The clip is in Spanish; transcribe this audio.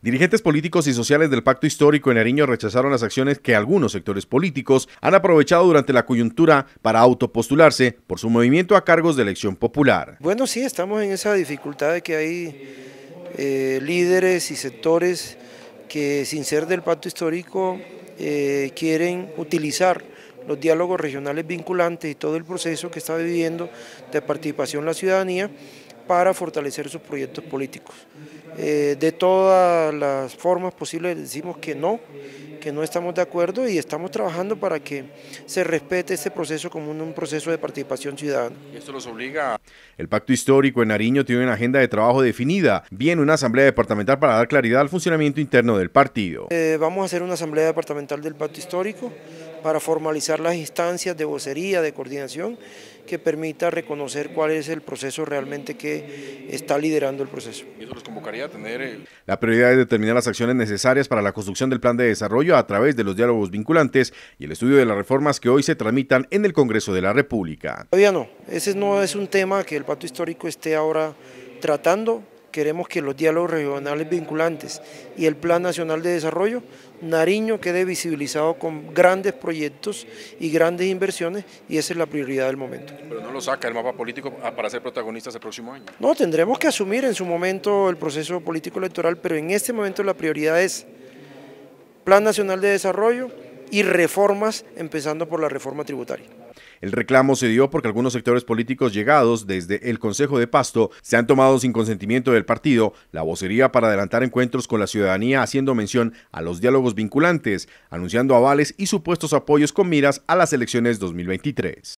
Dirigentes políticos y sociales del Pacto Histórico en Nariño rechazaron las acciones que algunos sectores políticos han aprovechado durante la coyuntura para autopostularse por su movimiento a cargos de elección popular. Bueno, sí, estamos en esa dificultad de que hay eh, líderes y sectores que sin ser del Pacto Histórico eh, quieren utilizar los diálogos regionales vinculantes y todo el proceso que está viviendo de participación la ciudadanía para fortalecer sus proyectos políticos. Eh, de todas las formas posibles decimos que no, que no estamos de acuerdo y estamos trabajando para que se respete este proceso como un, proceso de participación ciudadana. ¿Y esto los obliga? El Pacto Histórico en Nariño tiene una agenda de trabajo definida, bien una asamblea departamental para dar claridad al funcionamiento interno del partido. Eh, vamos a hacer una asamblea departamental del Pacto Histórico para formalizar las instancias de vocería, de coordinación, que permita reconocer cuál es el proceso realmente que está liderando el proceso. ¿Y eso los convocaría a tener...? La prioridad es determinar las acciones necesarias para la construcción del plan de desarrollo a través de los diálogos vinculantes y el estudio de las reformas que hoy se tramitan en el Congreso de la República. Todavía no, ese no es un tema que el Pacto Histórico esté ahora tratando, queremos que los diálogos regionales vinculantes y el Plan Nacional de Desarrollo, Nariño quede visibilizado con grandes proyectos y grandes inversiones y esa es la prioridad del momento. Pero no lo saca el mapa político para ser protagonistas el próximo año. No, tendremos que asumir en su momento el proceso político electoral, pero en este momento la prioridad es Plan Nacional de Desarrollo y reformas, empezando por la reforma tributaria. El reclamo se dio porque algunos sectores políticos llegados desde el Consejo de Pasto se han tomado sin consentimiento del partido la vocería para adelantar encuentros con la ciudadanía haciendo mención a los diálogos vinculantes, anunciando avales y supuestos apoyos con miras a las elecciones 2023.